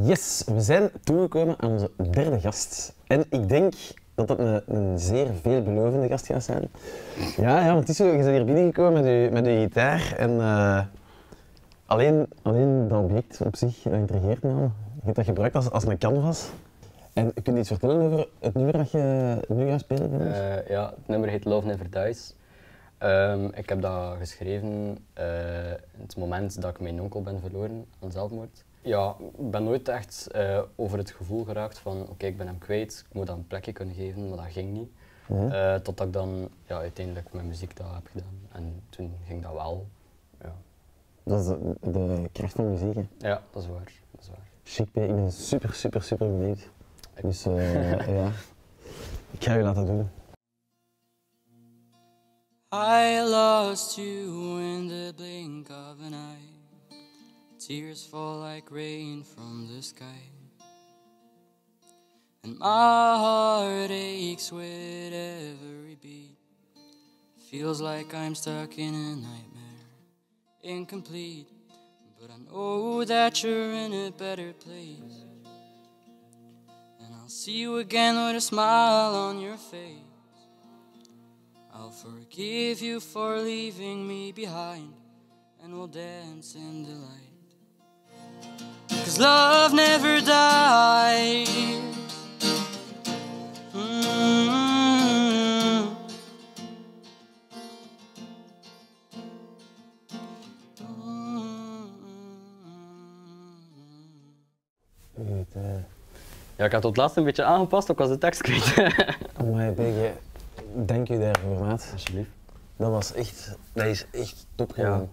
Yes, we zijn toegekomen aan onze derde gast. En ik denk dat dat een, een zeer veelbelovende gast gaat zijn. Ja, ja want zo, je bent hier binnengekomen met je, met gitaar en eh, alleen, alleen dat object op zich dat intrigeert me al. Je hebt dat gebruikt als, als een canvas. En kun je iets vertellen over het nummer dat je nu gaat spelen? Eh, ja, het nummer heet Love Never Dies. Ehm, ik heb dat geschreven eh, in het moment dat ik mijn onkel ben verloren aan zelfmoord. Ja, ik ben nooit echt eh, over het gevoel geraakt van oké, ik ben hem kwijt, ik moet dat een plekje kunnen geven, maar dat ging niet. Mhm. Eh, totdat ik dan ja, uiteindelijk mijn muziek dat heb gedaan. En toen ging dat wel. Ja, Dat is de, de kracht van muziek. Hè. ja dat is waar. Dat is waar. Chic, ik ben super, super, super benieuwd. Dus ja, ik ga je laten doen. I lost you in the blink of an eye. Tears fall like rain from the sky. And my heart aches with every beat. Feels like I'm stuck in a nightmare, incomplete. But I know that you're in a better place. And I'll see you again with a smile on your face. I'll forgive you for leaving me behind, and we'll dance in the light. Cause love never dies. Mm. Goed, eh. Ja, ik had het laatst een beetje aangepast, ook was de tekst kwijt. Amai, BG, dank je daarvoor, maat. Alsjeblieft. Dat was echt, dat is echt top gedaan.